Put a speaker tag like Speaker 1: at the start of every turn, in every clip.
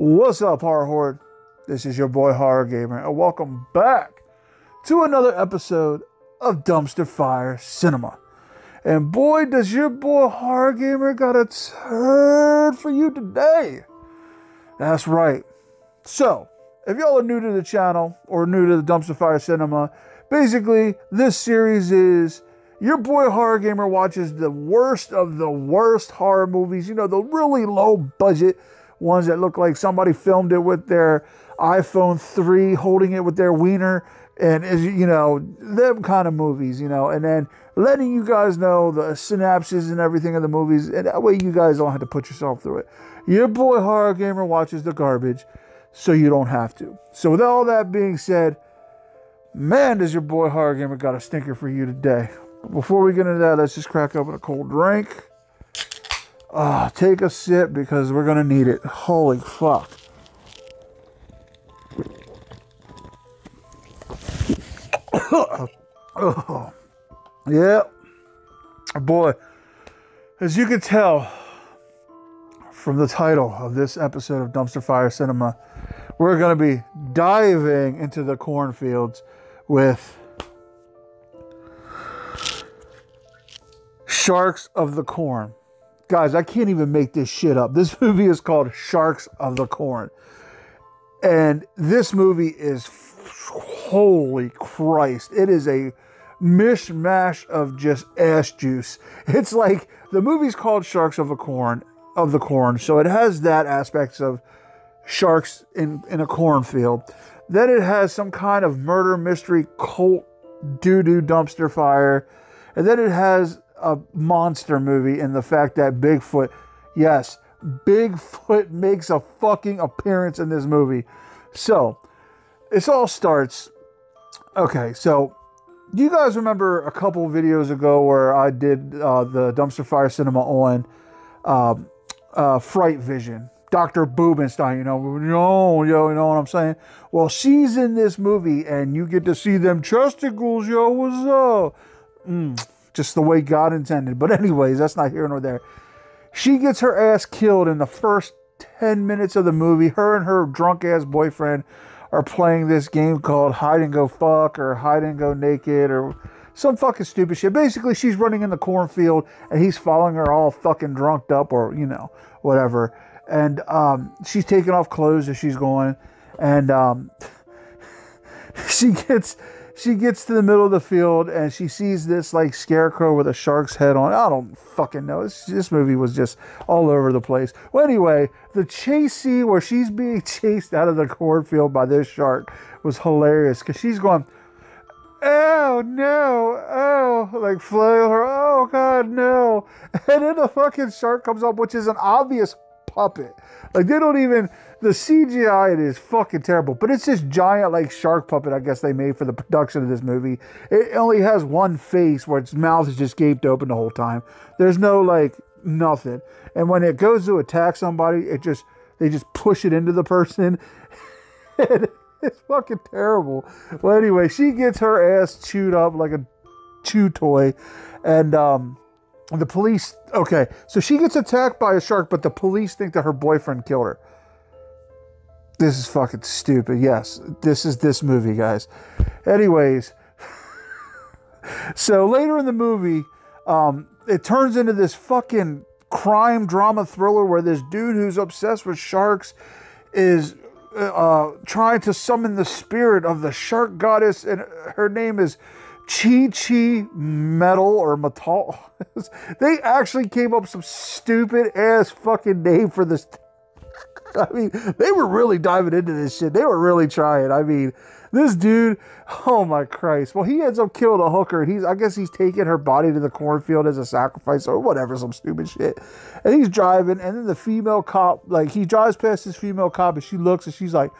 Speaker 1: What's up, Horror Horde? This is your boy Horror Gamer, and welcome back to another episode of Dumpster Fire Cinema. And boy, does your boy Horror Gamer got a turd for you today. That's right. So, if y'all are new to the channel or new to the Dumpster Fire Cinema, basically, this series is your boy Horror Gamer watches the worst of the worst horror movies. You know, the really low budget ones that look like somebody filmed it with their iPhone 3, holding it with their wiener, and is you know them kind of movies. You know, and then letting you guys know the synapses and everything of the movies, and that way you guys don't have to put yourself through it. Your boy Horror Gamer watches the garbage, so you don't have to. So with all that being said. Man, does your boy Horror Gamer got a stinker for you today. Before we get into that, let's just crack open a cold drink. Uh, take a sip because we're gonna need it. Holy fuck. oh. Yeah. Boy, as you can tell from the title of this episode of Dumpster Fire Cinema, we're going to be diving into the cornfields with Sharks of the Corn. Guys, I can't even make this shit up. This movie is called Sharks of the Corn. And this movie is holy Christ. It is a mishmash of just ass juice. It's like the movie's called Sharks of the Corn of the Corn, so it has that aspects of sharks in, in a cornfield. Then it has some kind of murder mystery cult doo doo dumpster fire. And then it has a monster movie in the fact that Bigfoot, yes, Bigfoot makes a fucking appearance in this movie. So, this all starts. Okay, so do you guys remember a couple videos ago where I did uh, the dumpster fire cinema on um, uh, Fright Vision, Dr. Boobenstein, you know, yo, yo, you know what I'm saying? Well, she's in this movie and you get to see them chesticles, yo, what's up? Mm, just the way God intended. But, anyways, that's not here nor there. She gets her ass killed in the first 10 minutes of the movie. Her and her drunk ass boyfriend are playing this game called Hide and Go Fuck or Hide and Go Naked or some fucking stupid shit. Basically, she's running in the cornfield and he's following her all fucking drunked up or, you know, whatever. And um, she's taking off clothes as she's going. And um, she gets she gets to the middle of the field and she sees this like scarecrow with a shark's head on. I don't fucking know. This, this movie was just all over the place. Well, anyway, the chase scene where she's being chased out of the cornfield by this shark was hilarious because she's going, oh no, oh, like flail her, oh god, no. And then the fucking shark comes up, which is an obvious puppet. Like they don't even the CGI it is fucking terrible. But it's this giant like shark puppet I guess they made for the production of this movie. It only has one face where its mouth is just gaped open the whole time. There's no like nothing. And when it goes to attack somebody, it just they just push it into the person. it's fucking terrible. Well, anyway, she gets her ass chewed up like a chew toy, and um, the police. Okay, so she gets attacked by a shark, but the police think that her boyfriend killed her. This is fucking stupid. Yes, this is this movie, guys. Anyways, so later in the movie, um, it turns into this fucking crime drama thriller where this dude who's obsessed with sharks is uh, trying to summon the spirit of the shark goddess, and her name is Chi Chi Metal or Metal. they actually came up with some stupid ass fucking name for this. I mean, they were really diving into this shit. They were really trying. I mean, this dude, oh my Christ. Well, he ends up killing a hooker. And he's, I guess he's taking her body to the cornfield as a sacrifice or whatever, some stupid shit. And he's driving, and then the female cop, like, he drives past this female cop, and she looks, and she's like,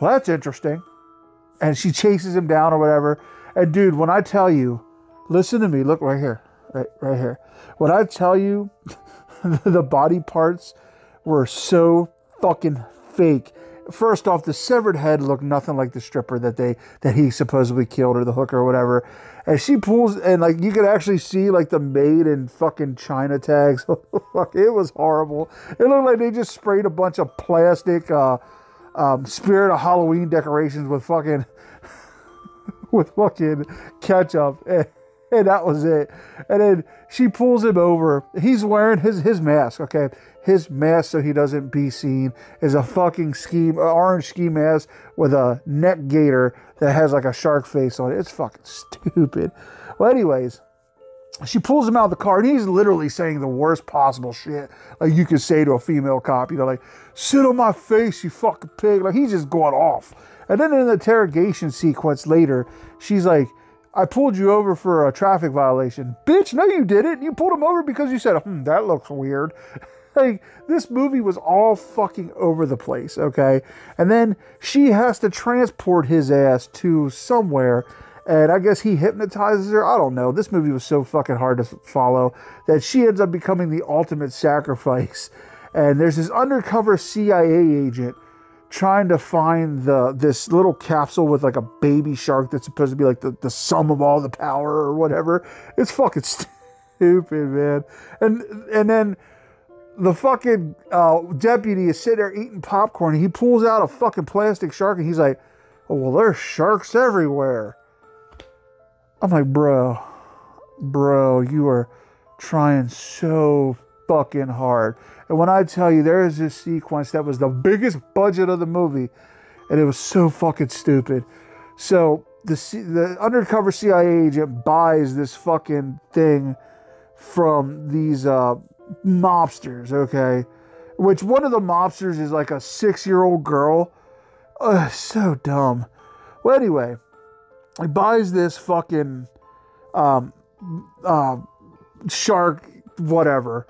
Speaker 1: well, that's interesting. And she chases him down or whatever. And dude, when I tell you, listen to me, look right here, right, right here. When I tell you the body parts were so fucking fake. first off, the severed head looked nothing like the stripper that they that he supposedly killed or the hooker or whatever. And she pulls and like you could actually see like the maid in fucking China tags. Fuck, it was horrible. It looked like they just sprayed a bunch of plastic uh, um, Spirit of Halloween decorations with fucking with fucking ketchup. And, and that was it. And then she pulls him over. He's wearing his his mask. Okay, his mask so he doesn't be seen is a fucking ski orange ski mask with a neck gaiter that has like a shark face on it. It's fucking stupid. Well, anyways, she pulls him out of the car and he's literally saying the worst possible shit like you could say to a female cop. You know, like sit on my face, you fucking pig. Like he's just going off. And then in the interrogation sequence later, she's like. I pulled you over for a traffic violation. Bitch, no, you didn't. You pulled him over because you said, hmm, that looks weird. like this movie was all fucking over the place, okay? And then she has to transport his ass to somewhere and I guess he hypnotizes her. I don't know. This movie was so fucking hard to follow that she ends up becoming the ultimate sacrifice. And there's this undercover CIA agent trying to find the this little capsule with like a baby shark that's supposed to be like the, the sum of all the power or whatever. It's fucking stupid, man. And and then the fucking uh, deputy is sitting there eating popcorn. And he pulls out a fucking plastic shark and he's like, "Oh well, there's sharks everywhere." I'm like, bro, bro, you are trying so fucking hard. And when I tell you, there is this sequence that was the biggest budget of the movie, and it was so fucking stupid. So the the undercover CIA agent buys this fucking thing from these uh, mobsters, okay? Which one of the mobsters is like a six year old girl. Uh, so dumb. Well, anyway, he buys this fucking um, uh, shark, whatever,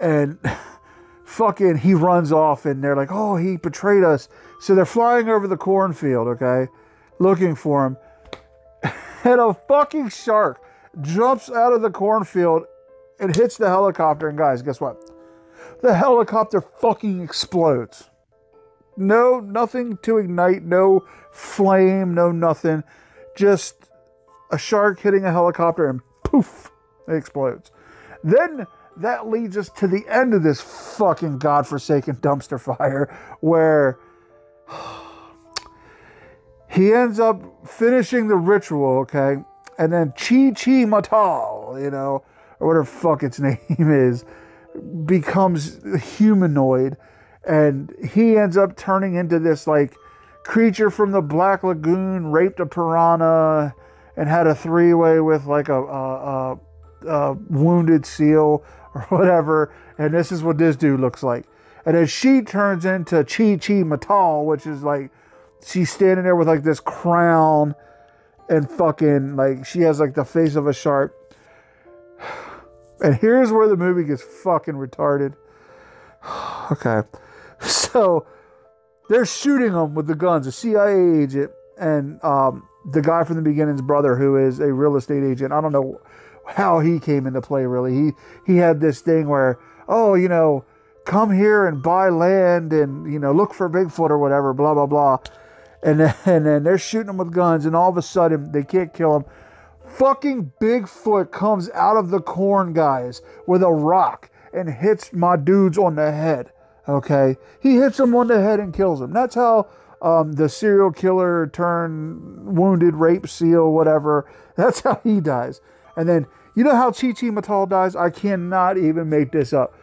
Speaker 1: and fucking he runs off, and they're like, oh, he betrayed us. So they're flying over the cornfield, okay, looking for him. and a fucking shark jumps out of the cornfield and hits the helicopter, and guys, guess what? The helicopter fucking explodes. No, nothing to ignite, no flame, no nothing. Just a shark hitting a helicopter and poof, it explodes. Then that leads us to the end of this fucking godforsaken dumpster fire where he ends up finishing the ritual, okay? And then Chi Chi Matal, you know, or whatever fuck its name is, becomes humanoid, and he ends up turning into this like creature from the Black Lagoon, raped a piranha, and had a three way with like a, a, a, a wounded seal or whatever. And this is what this dude looks like. And then she turns into Chi Chi Matal, which is like she's standing there with like this crown and fucking like she has like the face of a shark. And here's where the movie gets fucking retarded. okay. So they're shooting them with the guns, a CIA agent and um, the guy from the beginning's brother, who is a real estate agent. I don't know how he came into play really. He he had this thing where, oh, you know, come here and buy land and you know look for Bigfoot or whatever, blah blah blah. And then, and then they're shooting them with guns, and all of a sudden they can't kill him fucking Bigfoot comes out of the corn, guys, with a rock and hits my dudes on the head. Okay, he hits them on the head and kills them. That's how um, the serial killer turned wounded rape seal, whatever. That's how he dies. And then you know how Chi Chi Matal dies? I cannot even make this up.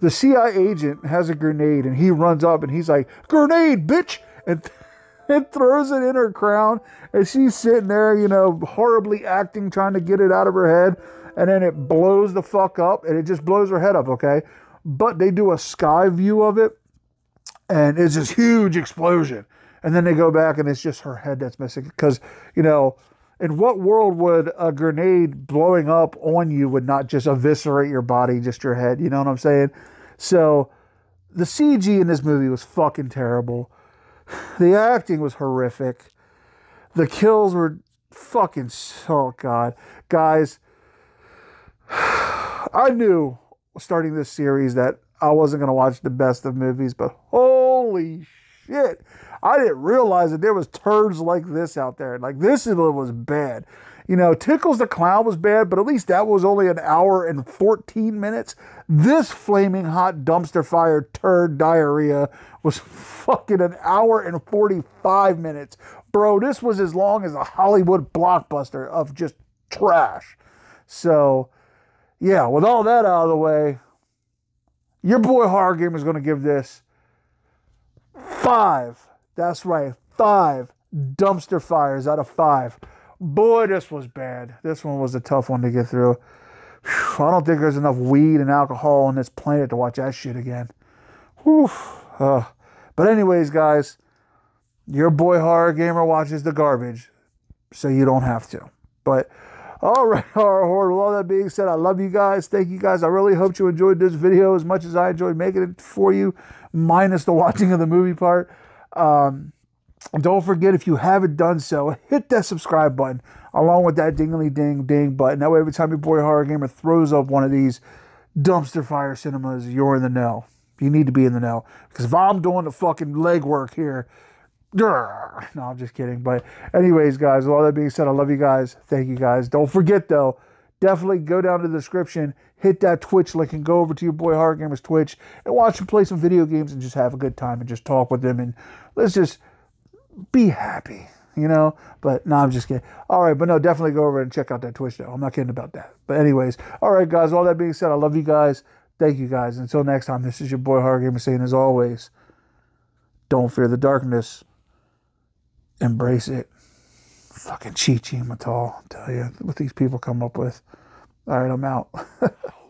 Speaker 1: The CIA agent has a grenade and he runs up and he's like, "Grenade, bitch!" and and throws it in her crown. And she's sitting there, you know, horribly acting, trying to get it out of her head. And then it blows the fuck up and it just blows her head up, okay? But they do a sky view of it and it's this huge explosion. And then they go back and it's just her head that's missing. Because, you know, in what world would a grenade blowing up on you would not just eviscerate your body, just your head? You know what I'm saying? So the CG in this movie was fucking terrible. The acting was horrific. The kills were fucking oh god. Guys, I knew starting this series that I wasn't going to watch the best of movies, but holy shit. I didn't realize that there was turds like this out there. Like this is was bad. You know, Tickles the Clown was bad, but at least that was only an hour and 14 minutes. This flaming hot dumpster fire turd diarrhea was fucking an hour and 45 minutes. Bro, this was as long as a Hollywood blockbuster of just trash. So, yeah, with all that out of the way, your boy Horror Gamer is going to give this five. That's right, five dumpster fires out of five. Boy, this was bad. This one was a tough one to get through. Whew, I don't think there's enough weed and alcohol on this planet to watch that shit again. Whew. Uh, but anyways, guys, your boy horror gamer watches the garbage, so you don't have to. But all right, horror horror. With all that being said, I love you guys. Thank you guys. I really hope you enjoyed this video as much as I enjoyed making it for you, minus the watching of the movie part. Um, don't forget, if you haven't done so, hit that subscribe button along with that dingly ding ding button. That way, every time your boy Horror Gamer throws up one of these dumpster fire cinemas, you're in the know. You need to be in the know. Because if I'm doing the fucking legwork here, no, I'm just kidding. But, anyways, guys, with all that being said, I love you guys. Thank you guys. Don't forget, though, definitely go down to the description, hit that Twitch link, and go over to your boy Horror Gamer's Twitch and watch him play some video games and just have a good time and just talk with him. And let's just be happy, you know? But no, I'm just kidding. All right, but no, definitely go over and check out that Twitch though. I'm not kidding about that. But anyways, all right, guys, all that being said, I love you guys. Thank you guys. Until next time, this is your boy Horror Gamer saying as always, don't fear the darkness. Embrace it. Fucking Chi Chi Matal, tell you what these people come up with. All right, I'm out.